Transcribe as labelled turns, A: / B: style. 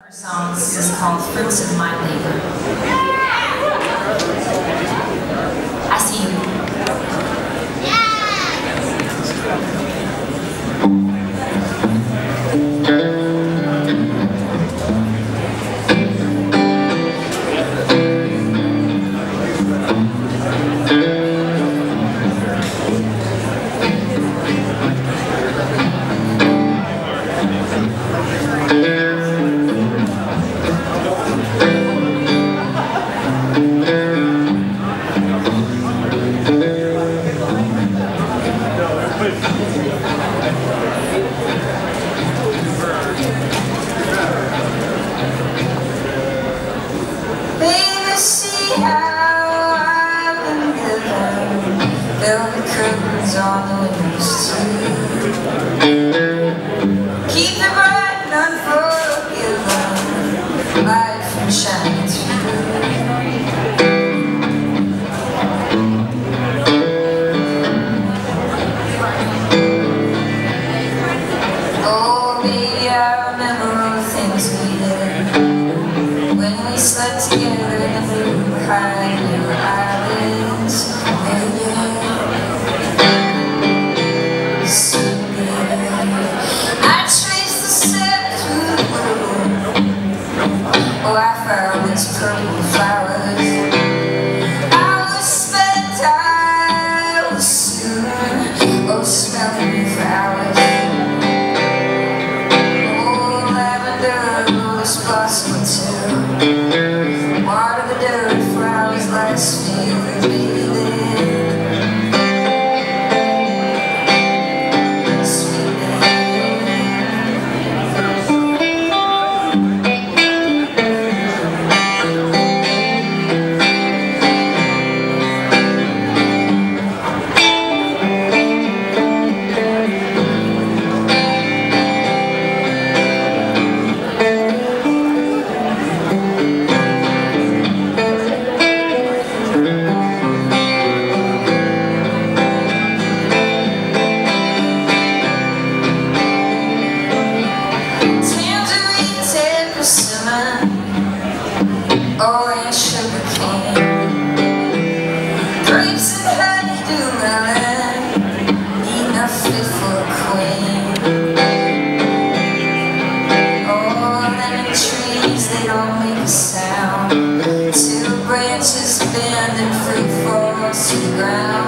A: Our song is called Fruits of My Labor. I see you.
B: Fill the curtains on the windows too Keep the Queen. Trees, they don't make a sound. Two branches bend and free falls to the ground.